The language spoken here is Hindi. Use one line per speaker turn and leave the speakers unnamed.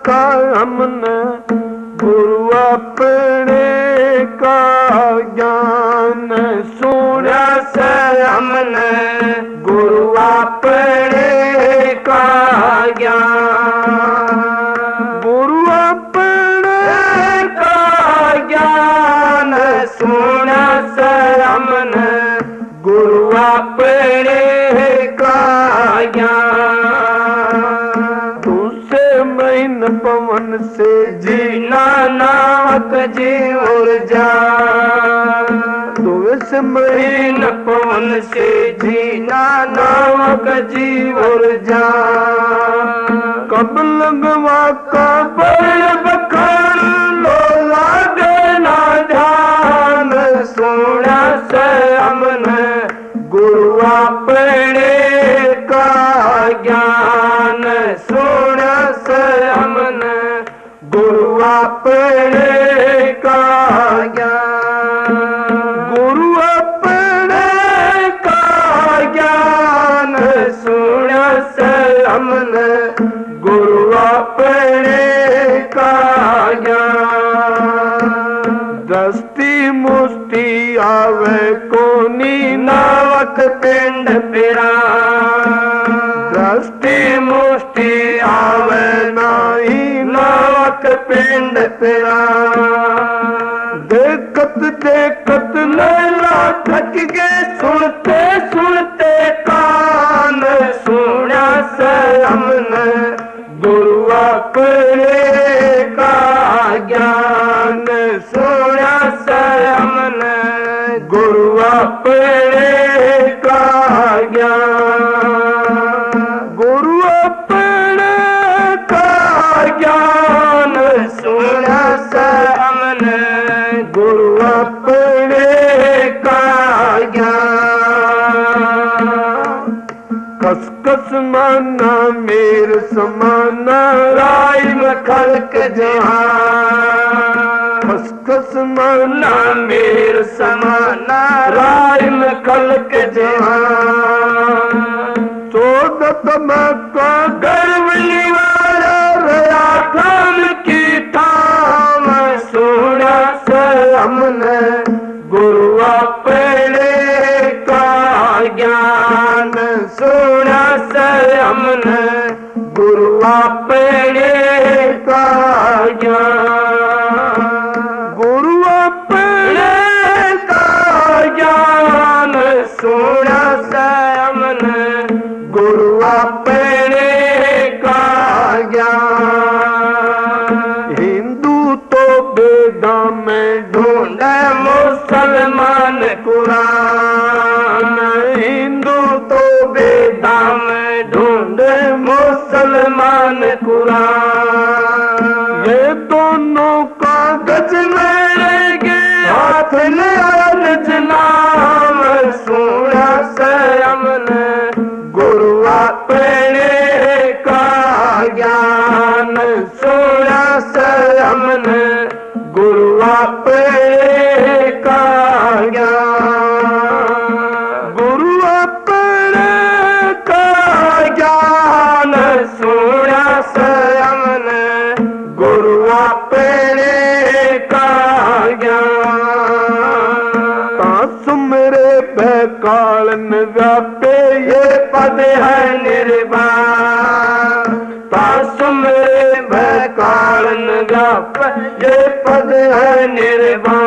का हमने गुरु अपने का ज्ञान सुना से हमने गुरु अपने का ज्ञान गुरु अपने का ज्ञान सुना से हमने गुरु अपने का से जीना नावक जी ऊर्जा दूस महीन पवन से जीना नावक जी जा कब लगवा का गुरु अपने का ज्ञान गुरु अपने का ज्ञान सोना से हमने गुरु अपने का ज्ञान दस्ती मुस्ती आवे कोनी नावक पिंड पिरा दस्ती मुस्ती पिंड पिरा देखत देखत लैला थक गए सुनते सुनते कान। सुना से हमने गुरु अपने का ज्ञान। सुना कस कस माना मेर समाना राय में खलक जहां कस मेर समाना राय में खलक जहां चौदत में का गर्व निवारा रया खान की ठाम सोना से हमने गुरु अपने का ज्ञान। सोना से हमने गुरु अपने का ज्ञान। गुरु अपने का ज्ञान, सोना से हमने गुरु अपने का ज्ञान। हिंदू तो बेदा में ढूंढे ये दोनों का में गुरु अपने का सुमरे बैकालन व्यापे ये पद है निर्वाण। सुमरे बैकालन व्याप ये पद है निर्वाण।